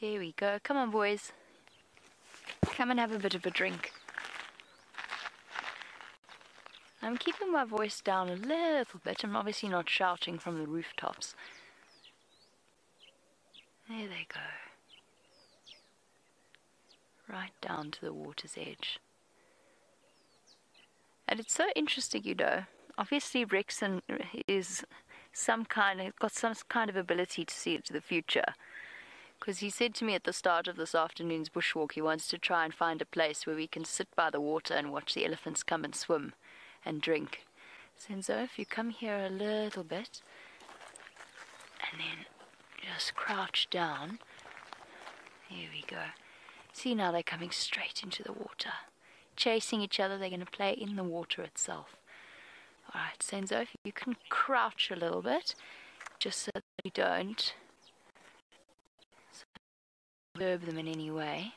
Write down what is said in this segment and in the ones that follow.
Here we go. Come on, boys. Come and have a bit of a drink. I'm keeping my voice down a little bit. I'm obviously not shouting from the rooftops. There they go. Right down to the water's edge. And it's so interesting, you know. Obviously, Rexon uh, is some kind of got some kind of ability to see into the future. Because he said to me at the start of this afternoon's bushwalk he wants to try and find a place where we can sit by the water and watch the elephants come and swim and drink. Senzo, if you come here a little bit and then just crouch down. Here we go. See now they're coming straight into the water. Chasing each other, they're going to play in the water itself. Alright, Senzo, if you can crouch a little bit, just so that don't disturb them in any way.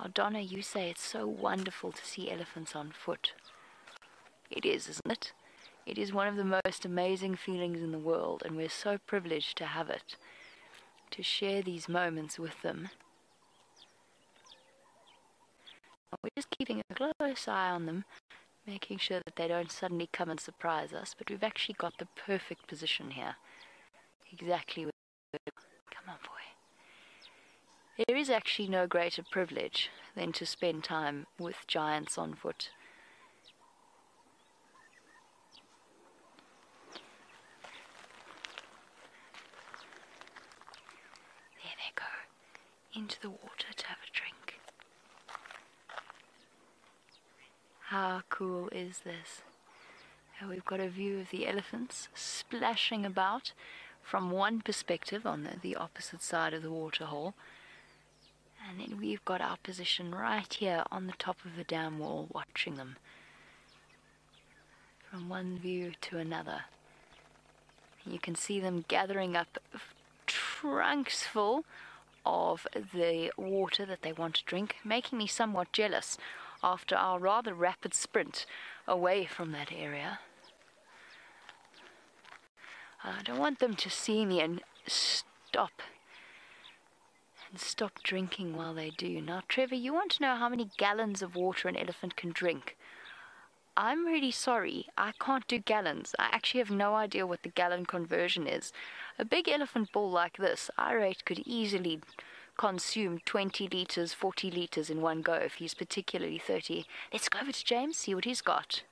Aldonna, you say it's so wonderful to see elephants on foot. It is, isn't it? It is one of the most amazing feelings in the world, and we're so privileged to have it, to share these moments with them. We're just keeping a close eye on them, making sure that they don't suddenly come and surprise us, but we've actually got the perfect position here. Exactly where Come on, boy. There is actually no greater privilege than to spend time with giants on foot. There they go, into the water to have a drink. How cool is this? And we've got a view of the elephants splashing about from one perspective on the, the opposite side of the waterhole. And then we've got our position right here on the top of the dam wall watching them from one view to another. You can see them gathering up trunks full of the water that they want to drink, making me somewhat jealous after our rather rapid sprint away from that area. I don't want them to see me and stop and stop drinking while they do. Now, Trevor, you want to know how many gallons of water an elephant can drink? I'm really sorry, I can't do gallons. I actually have no idea what the gallon conversion is. A big elephant bull like this, I rate, could easily consume 20 litres, 40 litres in one go if he's particularly 30. Let's go over to James, see what he's got.